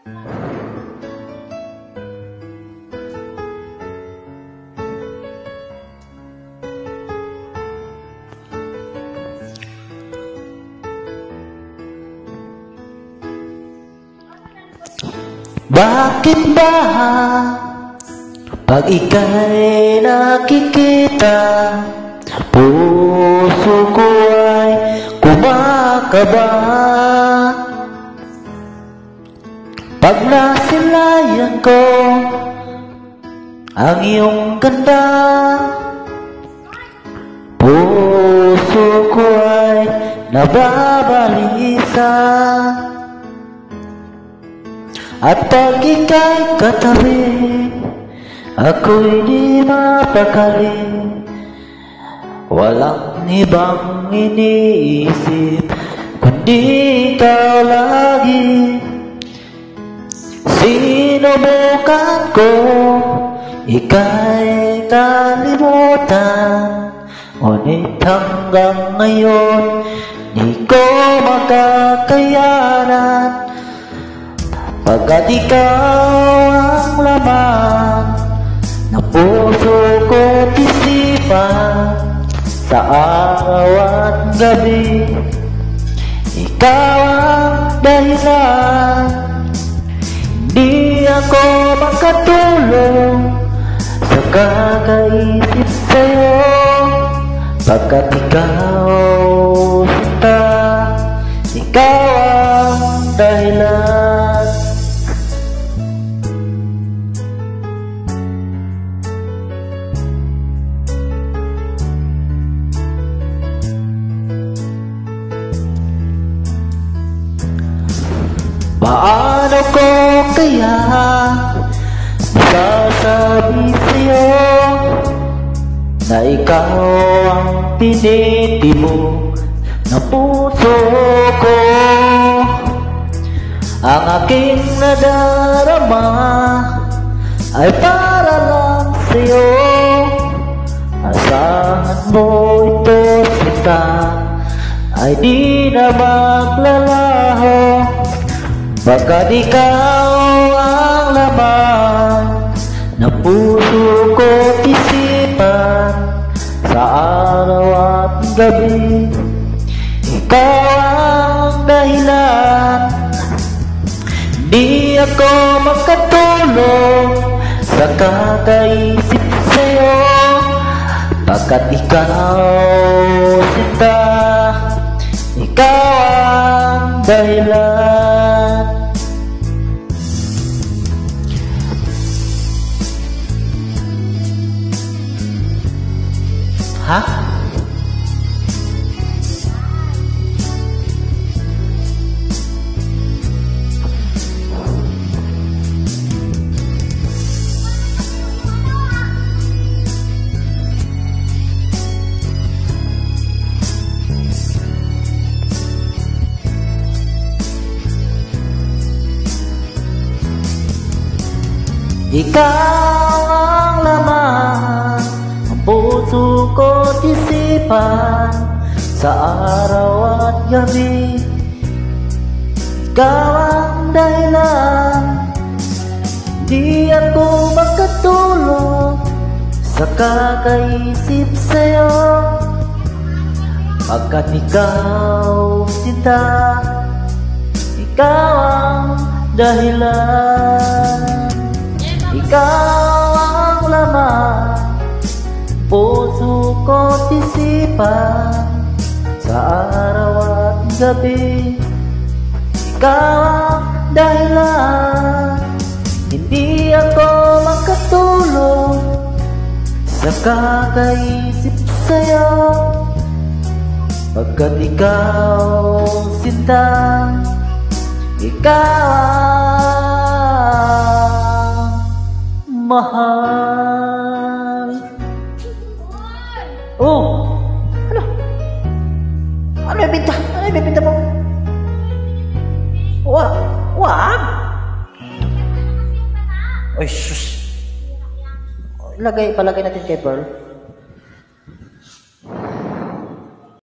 Bakit ba pag ika'y nakikita Puso ko ay kumakaba Pag nasilayan ko ang iyong ganda Puso ko ay nababalisa. At pag ika'y katabi Ako'y di mapakali. Walang ibang iniisip Kundi ikaw lagi Sinubukan ko Ika'y kalimutan. Ngunit hanggang ngayon Di ko makakayanan. Pagkat ikaw ang laman Ng puso ko't isipan Sa araw at gabi Ikaw ang dahilan Ako makatulong Sa kakaisip sa'yo. Pagkat ikaw sinta Ikaw ang dahilan. Paano ko kaya masasabi sa'yo na ikaw ang tinitibok ng puso ko. Ang aking nadarama ay para lang sa'yo. Asahan mo ito sita ay di na maglalaho. Pagkat ikaw ang ng puso ko't isipan Sa araw at gabi. Ikaw ang dahilan Di ako makatulong sa kakaisip sa'yo. Pagkat ikaw sinta Ikaw ang dahilan Ha? Ikaw ang sa araw at gabi. Ikaw ang dahilan, di ako makatulog sa kakaisip sa'yo. Pagkat ikaw sinta, ikaw ang dahilan. Ikaw ang laman ko't isipan Sa araw at gabi Ikaw ang dahilan Hindi ako makatulog Sa kakaisip sa'yo Pagkat ikaw sinta Ikaw ang mahal. Oh! Ano? Ano yung binta? Ano yung binta mo? Wa wag! Uy, sus! Lagay, palagay natin kay Pearl.